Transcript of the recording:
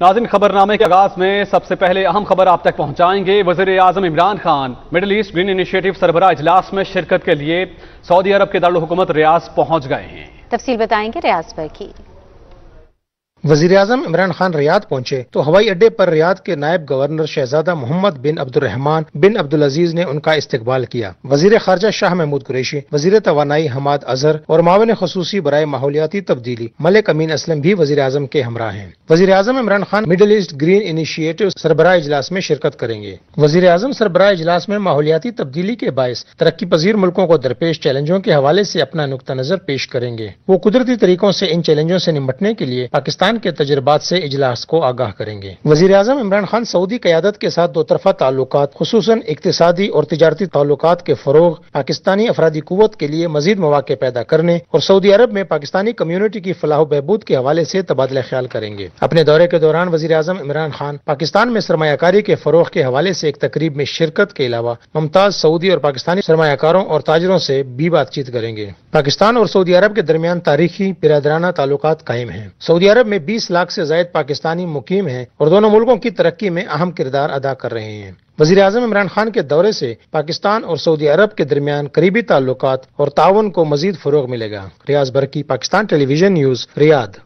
नाजिन खबरनामे के आगाज़ में सबसे पहले अहम खबर आप तक पहुंचाएँगे वज़ीर आज़म Imran Khan. Middle East Green Initiative सरबरा इजलास में शिरकत के लिए सऊदी अरब के दारकूमत रियाज पहुँच गए हैं। तफसील बताएँगे रियाज पर की। वज़ीर अजम इमरान खान रियाद पहुँचे तो हवाई अड्डे पर रियाद के नायब गवर्नर शहजादा Mohammed bin Abdulrahman bin Abdul Aziz ने उनका इस्तकबाल किया। वज़ीर खारजा शाह महमूद कुरेशी, वज़ीर तोानाई हमाद अजहर और मावन खसूसी बरए माहौलियाती तब्दीली, मलिक अमीन असलम भी वजी अजम के हमरा हैं। वजी अजम Imran Khan Middle East Green Initiative सरबरा इजलास में शिरकत करेंगे। वजी अजम सरबरा इजलास में माहौलियाती तब्दीली के बायस तरक्की पजीर मुल्कों को दरपेश चैलेंजों के हवाले से अपना नुकता नज़र पेश करेंगे। वो कुदरती तरीकों से इन चैलेंजों से निपटने के लिए पाकिस्तान पाकिस्तान के तजर्बात से इजलास को आगाह करेंगे। वज़ीर अजम इमरान खान सऊदी क्यादत के साथ दो तरफा ताल्लुक खसूस इकतदी और तजारती ताल्लुक के फरोग, पाकिस्तानी अफराधी कुत के लिए मजीद मौके पैदा करने और सऊदी अरब में पाकिस्तानी कम्यूनिटी की फलाह बहबूद के हवाले से तबादला ख्याल करेंगे। अपने दौरे के दौरान वजी अजम इमरान खान पाकिस्तान में सरमाकारी के फरोग के हवाले से एक तकरीब में शिरकत के अलावा मुमताज़ सऊदी और पाकिस्तानी सरमाकारों और ताजरों से भी बातचीत करेंगे। पाकिस्तान और सऊदी अरब के दरमियान तारीखी बिरादराना ताल्लुक कायम हैं। सऊदी अरब में बीस लाख से जायद पाकिस्तानी मुकीम हैं और दोनों मुल्कों की तरक्की में अहम किरदार अदा कर रहे हैं। वज़ीर अजम इमरान खान के दौरे से पाकिस्तान और सऊदी अरब के दरमियान करीबी ताल्लुक और ताउन को मजीद फरोग मिलेगा। Riaz Barki, Pakistan television news, Riyadh.